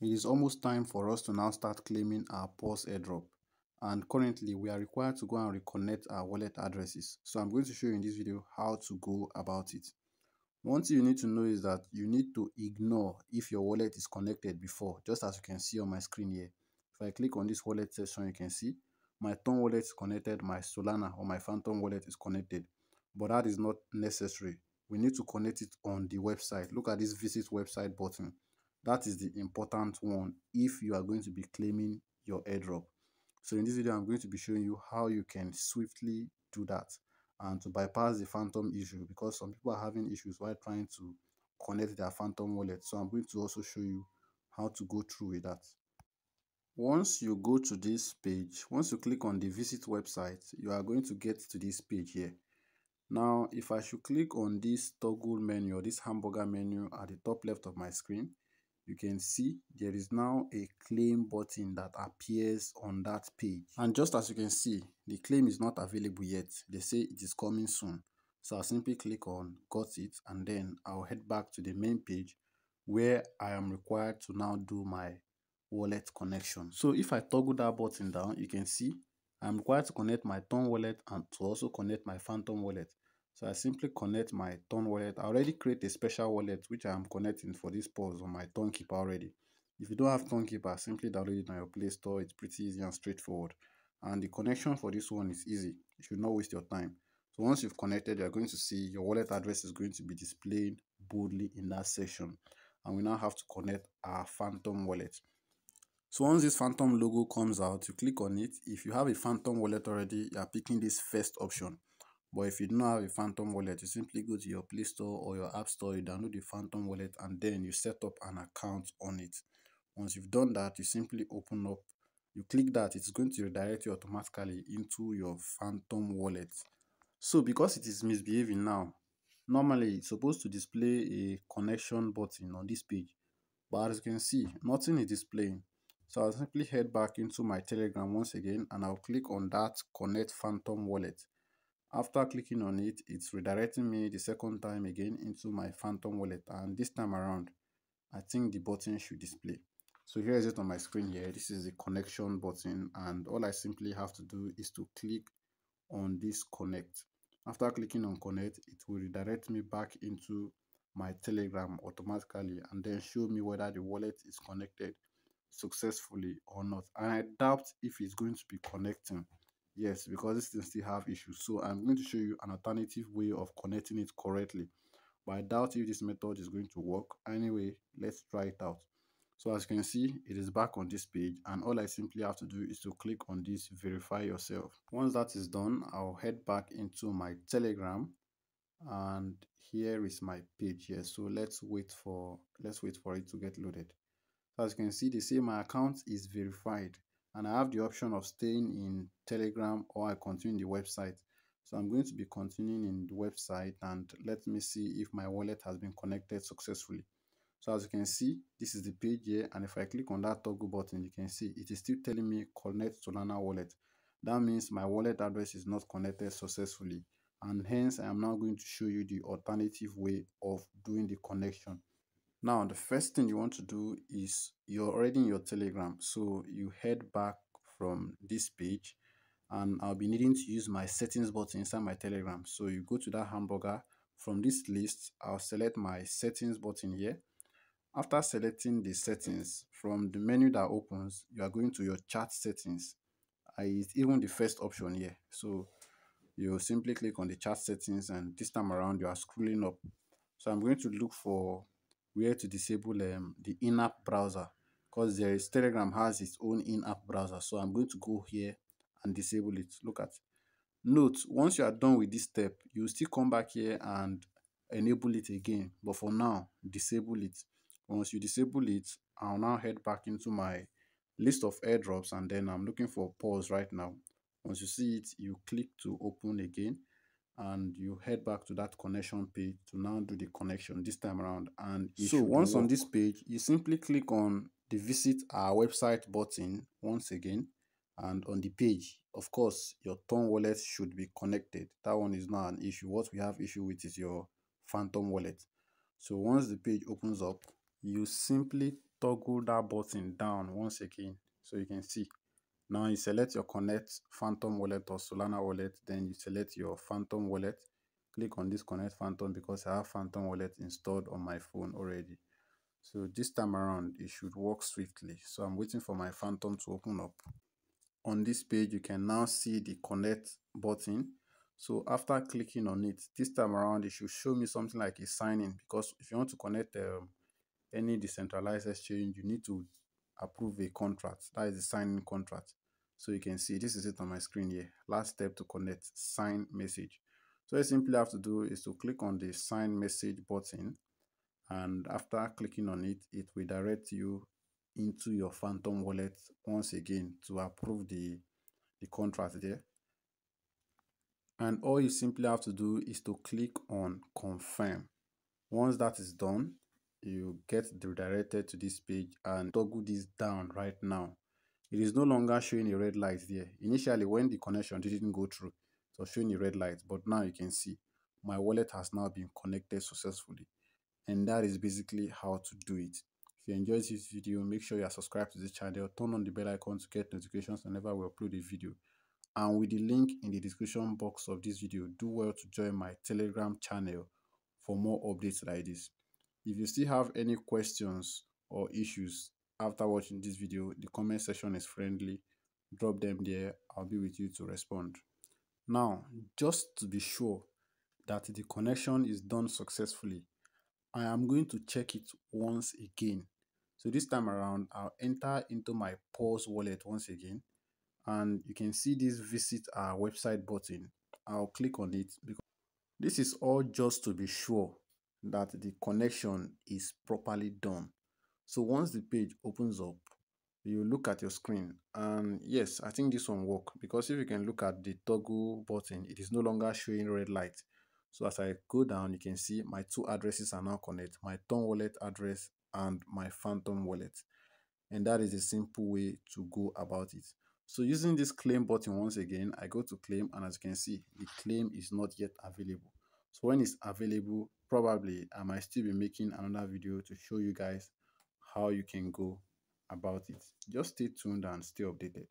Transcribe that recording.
It is almost time for us to now start claiming our Paws airdrop and currently we are required to go and reconnect our wallet addresses. So I'm going to show you in this video how to go about it. One thing you need to know is that you need to ignore if your wallet is connected before, just as you can see on my screen here. If I click on this wallet section, you can see my Ton wallet is connected, my Solana or my Phantom wallet is connected, but that is not necessary. We need to connect it on the website. Look at this visit website button. That is the important one if you are going to be claiming your airdrop. So in this video, I'm going to be showing you how you can swiftly do that and to bypass the phantom issue because some people are having issues while trying to connect their phantom wallet. So I'm going to also show you how to go through with that. Once you go to this page, once you click on the visit website, you are going to get to this page here. Now, if I should click on this toggle menu or this hamburger menu at the top left of my screen, you can see there is now a claim button that appears on that page. And just as you can see the claim is not available yet. They say it is coming soon. So i'll simply click on got it and then i'll head back to the main page where i am required to now do my wallet connection. So if i toggle that button down you can see i'm required to connect my Ton wallet and to also connect my phantom wallet so I simply connect my Ton wallet. I already create a special wallet which I am connecting for this Paws on my Tonkeeper already. If you don't have Tonkeeper, simply download it on your Play Store. It's pretty easy and straightforward. And the connection for this one is easy. You should not waste your time. So once you've connected, you're going to see your wallet address is going to be displayed boldly in that section. And we now have to connect our Phantom wallet. So once this Phantom logo comes out, you click on it. If you have a Phantom wallet already, you are picking this first option. But if you don't have a Phantom wallet, you simply go to your Play Store or your App Store, you download the Phantom wallet, and then you set up an account on it. Once you've done that, you simply open up, you click that, it's going to redirect you automatically into your Phantom wallet. So because it is misbehaving now, normally it's supposed to display a connection button on this page. But as you can see, nothing is displaying. So I'll simply head back into my Telegram once again and I'll click on that Connect Phantom wallet. After clicking on it, it's redirecting me the second time again into my Phantom wallet and this time around, I think the button should display. So here is it on my screen here. This is the connection button and all I simply have to do is to click on this connect. After clicking on connect, it will redirect me back into my Telegram automatically and then show me whether the wallet is connected successfully or not. And I doubt if it's going to be connecting Yes, because this thing still have issues. So I'm going to show you an alternative way of connecting it correctly. But I doubt if this method is going to work. Anyway, let's try it out. So as you can see, it is back on this page and all I simply have to do is to click on this verify yourself. Once that is done, I'll head back into my Telegram and here is my page here. So let's wait for let's wait for it to get loaded. As you can see, they say my account is verified and I have the option of staying in Telegram or I continue the website. So I'm going to be continuing in the website and let me see if my wallet has been connected successfully. So as you can see, this is the page here and if I click on that toggle button, you can see it is still telling me connect to Solana wallet. That means my wallet address is not connected successfully and hence I am now going to show you the alternative way of doing the connection. Now, the first thing you want to do is you're already in your Telegram. So you head back from this page and I'll be needing to use my settings button inside my Telegram. So you go to that hamburger. From this list, I'll select my settings button here. After selecting the settings, from the menu that opens, you are going to your chat settings. I, even the first option here. So you simply click on the chat settings and this time around you are scrolling up. So I'm going to look for where to disable um, the in-app browser because there is Telegram has its own in-app browser. So I'm going to go here and disable it. Look at. Note, once you are done with this step, you still come back here and enable it again. But for now, disable it. Once you disable it, I'll now head back into my list of airdrops and then I'm looking for Paws right now. Once you see it, you click to open again and you head back to that connection page to now do the connection this time around. And so once work. on this page you simply click on the visit our website button once again. And on the page of course your Ton wallet should be connected. That one is not an issue. What we have issue with is your phantom wallet. So once the page opens up you simply toggle that button down once again so you can see now you select your connect phantom wallet or solana wallet then you select your phantom wallet. Click on this connect phantom because i have phantom wallet installed on my phone already. So this time around it should work swiftly. So i'm waiting for my phantom to open up. On this page you can now see the connect button. So after clicking on it this time around it should show me something like a sign in because if you want to connect um, any decentralized exchange you need to approve a contract. That is the signing contract. So you can see this is it on my screen here. Last step to connect sign message. So you simply have to do is to click on the sign message button. And after clicking on it it will direct you into your phantom wallet once again to approve the the contract there. And all you simply have to do is to click on confirm. Once that is done you get redirected to this page and toggle this down right now. It is no longer showing a red light there. Initially when the connection didn't go through it was showing a red light but now you can see my wallet has now been connected successfully. And that is basically how to do it. If you enjoyed this video make sure you are subscribed to this channel turn on the bell icon to get notifications whenever we upload a video. And with the link in the description box of this video do well to join my telegram channel for more updates like this if you still have any questions or issues after watching this video the comment section is friendly. Drop them there. I'll be with you to respond. Now just to be sure that the connection is done successfully i am going to check it once again. So this time around i'll enter into my Paws wallet once again. And you can see this visit our website button. I'll click on it because this is all just to be sure that the connection is properly done. So once the page opens up you look at your screen. And yes i think this one work because if you can look at the toggle button it is no longer showing red light. So as i go down you can see my two addresses are now connected my Ton wallet address and my phantom wallet. And that is a simple way to go about it. So using this claim button once again i go to claim and as you can see the claim is not yet available. So when it's available probably i might still be making another video to show you guys how you can go about it? Just stay tuned and stay updated